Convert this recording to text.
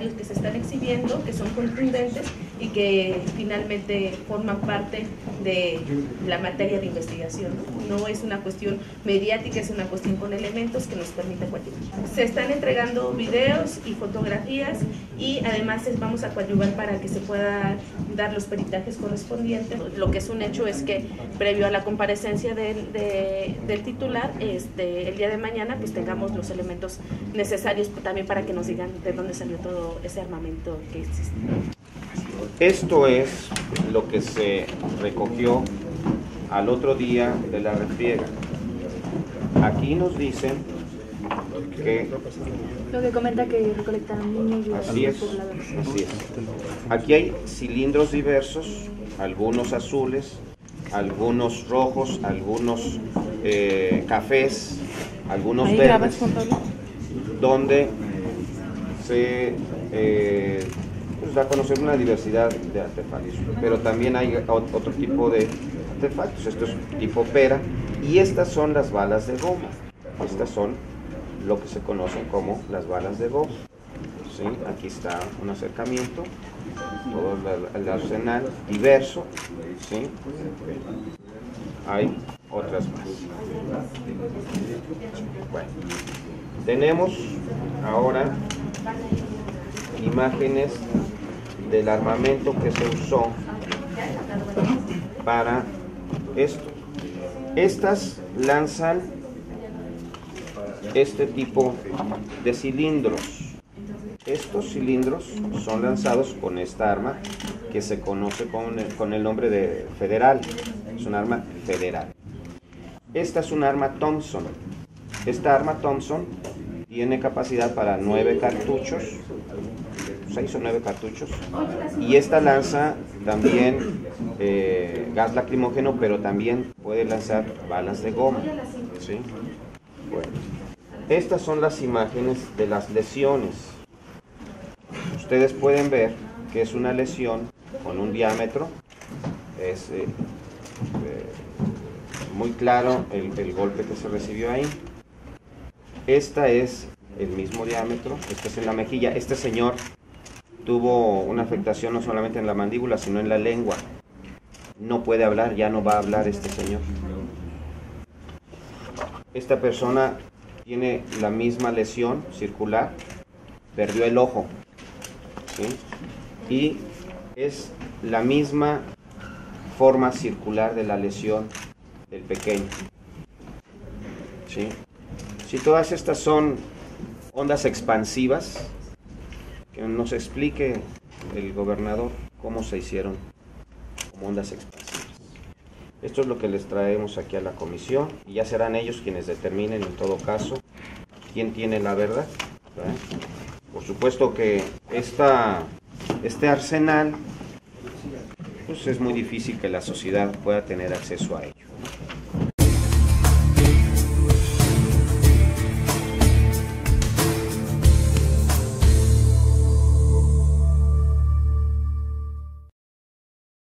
que se están exhibiendo, que son contundentes y que finalmente forman parte de la materia de investigación. No, es una cuestión mediática, es una cuestión con elementos que nos permite cuantificar. Se están entregando videos y fotografías y además vamos a coadyuvar para que se pueda dar los peritajes correspondientes. Lo que es un hecho es que previo a la comparecencia del, de- del titular, este, el día de mañana, pues tengamos los elementos necesarios también para que nos digan de dónde salió todo ese armamento que existe. Esto es lo que se recogió al otro día de la refriega. Aquí nos dicen que Lo que comenta que recolectaron niños y Así es, pobladores. así es. Aquí hay cilindros diversos, algunos azules, algunos rojos, algunos eh, cafés, algunos verdes, donde se eh, pues, da a conocer una diversidad de artefactos. Pero también hay ot- otro tipo de artefactos. Esto es tipo pera y estas son las balas de goma. Estas son lo que se conocen como las balas de goma. ¿sí? Aquí está un acercamiento, todo el arsenal diverso. ¿sí? Hay otras más. Bueno, tenemos ahora imágenes del armamento que se usó para esto. Estas lanzan este tipo de cilindros. Estos cilindros son lanzados con esta arma que se conoce con el, con el nombre de federal. Es un arma federal. Esta es un arma Thompson. Esta arma Thompson tiene capacidad para nueve cartuchos, seis o nueve cartuchos, y esta lanza también eh, gas lacrimógeno, pero también puede lanzar balas de goma. Bueno, estas son las imágenes de las lesiones. Ustedes pueden ver que es una lesión con un diámetro, es eh, eh, muy claro el golpe que se recibió ahí. Esta es el mismo diámetro, esta es en la mejilla. Este señor tuvo una afectación no solamente en la mandíbula, sino en la lengua. No puede hablar, ya no va a hablar este señor. Esta persona tiene la misma lesión circular, perdió el ojo, ¿sí? y es la misma forma circular de la lesión del pequeño. ¿sí? Si todas estas son ondas expansivas, que nos explique el gobernador cómo se hicieron como ondas expansivas. Esto es lo que les traemos aquí a la comisión y ya serán ellos quienes determinen en todo caso quién tiene la verdad. ¿verdad? Por supuesto que esta, este arsenal pues es muy difícil que la sociedad pueda tener acceso a él.